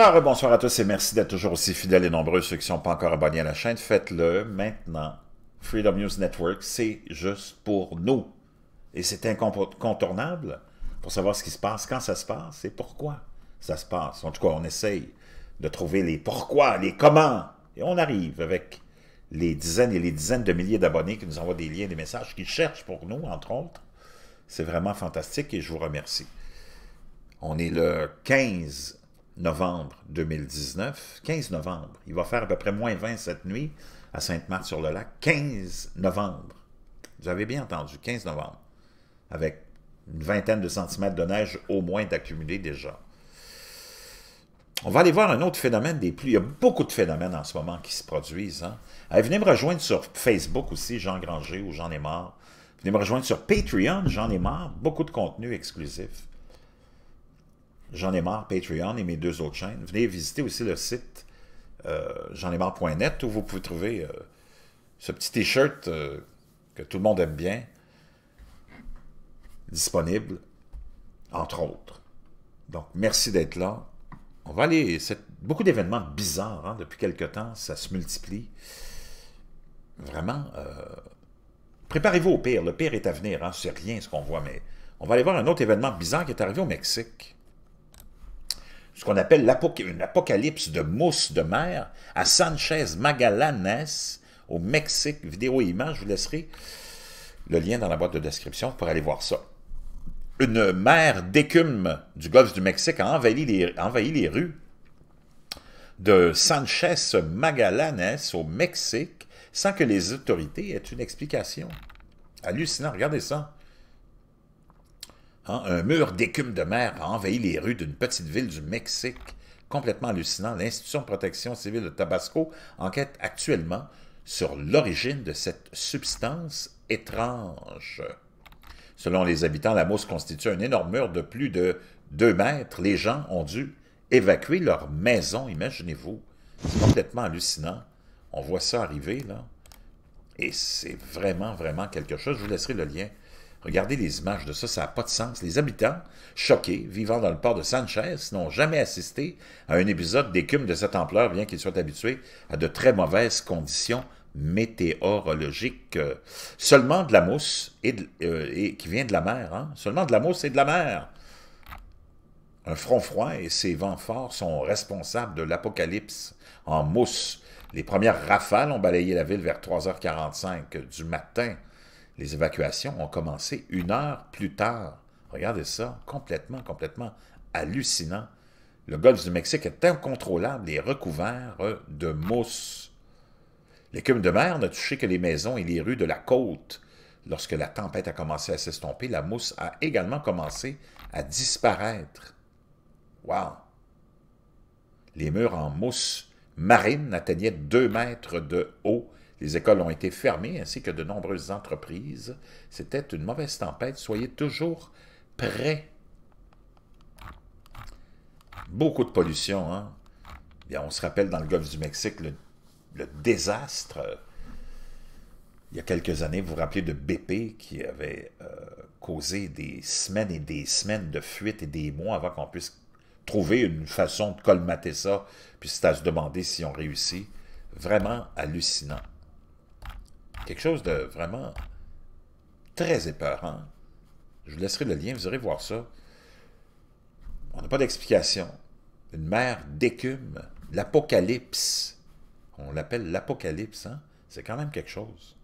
Alors, bonsoir à tous et merci d'être toujours aussi fidèles et nombreux. Ceux qui ne sont pas encore abonnés à la chaîne, faites-le maintenant. Freedom News Network, c'est juste pour nous. Et c'est incontournable pour savoir ce qui se passe, quand ça se passe et pourquoi ça se passe. En tout cas, on essaye de trouver les pourquoi, les comment. Et on arrive avec les dizaines et les dizaines de milliers d'abonnés qui nous envoient des liens, des messages, qui cherchent pour nous, entre autres. C'est vraiment fantastique et je vous remercie. On est le 15 novembre 2019, 15 novembre. Il va faire à peu près moins 20 cette nuit à Sainte-Marthe-sur-le-Lac. 15 novembre. Vous avez bien entendu, 15 novembre. Avec une vingtaine de centimètres de neige au moins d'accumuler déjà. On va aller voir un autre phénomène des pluies. Il y a beaucoup de phénomènes en ce moment qui se produisent. Hein? venez me rejoindre sur Facebook aussi, Jean Granger ou Jean Aymar. Venez me rejoindre sur Patreon, Jean Aymar. Beaucoup de contenu exclusif. J'en ai marre Patreon et mes deux autres chaînes. Venez visiter aussi le site euh, j'en ai marre.net où vous pouvez trouver euh, ce petit t-shirt euh, que tout le monde aime bien, disponible, entre autres. Donc, merci d'être là. On va aller... Beaucoup d'événements bizarres hein, depuis quelque temps, ça se multiplie. Vraiment, préparez-vous au pire. Le pire est à venir, hein, c'est rien ce qu'on voit, mais on va aller voir un autre événement bizarre qui est arrivé au Mexique ce qu'on appelle une apocalypse de mousse de mer à Sanchez Magallanes, au Mexique. Vidéo et images, je vous laisserai le lien dans la boîte de description pour aller voir ça. Une mer d'écume du golfe du Mexique a envahi les, envahi les rues de Sanchez Magallanes au Mexique sans que les autorités aient une explication. Hallucinant, regardez ça. Hein, un mur d'écume de mer a envahi les rues d'une petite ville du Mexique. Complètement hallucinant. L'Institution de protection civile de Tabasco enquête actuellement sur l'origine de cette substance étrange. Selon les habitants, la mousse constitue un énorme mur de plus de 2 mètres. Les gens ont dû évacuer leur maison, imaginez-vous. C'est complètement hallucinant. On voit ça arriver, là. Et c'est vraiment, vraiment quelque chose. Je vous laisserai le lien Regardez les images de ça, ça n'a pas de sens. Les habitants, choqués, vivant dans le port de Sanchez, n'ont jamais assisté à un épisode d'écume de cette ampleur, bien qu'ils soient habitués à de très mauvaises conditions météorologiques. Seulement de la mousse et, euh, et qui vient de la mer. Hein? Seulement de la mousse et de la mer. Un front froid et ses vents forts sont responsables de l'apocalypse en mousse. Les premières rafales ont balayé la ville vers 3h45 du matin. Les évacuations ont commencé une heure plus tard. Regardez ça, complètement, complètement hallucinant. Le golfe du Mexique est incontrôlable et recouvert de mousse. L'écume de mer n'a touché que les maisons et les rues de la côte. Lorsque la tempête a commencé à s'estomper, la mousse a également commencé à disparaître. Wow! Les murs en mousse marine atteignaient deux mètres de haut les écoles ont été fermées, ainsi que de nombreuses entreprises. C'était une mauvaise tempête. Soyez toujours prêts. Beaucoup de pollution. Hein? on se rappelle dans le golfe du Mexique le, désastre. Il y a quelques années, vous vous rappelez de BP qui avait euh, causé des semaines et des semaines de fuite et des mois avant qu'on puisse trouver une façon de colmater ça. Puis c'est à se demander si on réussit. Vraiment hallucinant. Quelque chose de vraiment très épeurant. Je vous laisserai le lien, vous irez voir ça. On n'a pas d'explication. Une mer d'écume, l'apocalypse. On l'appelle l'apocalypse, hein? C'est quand même quelque chose.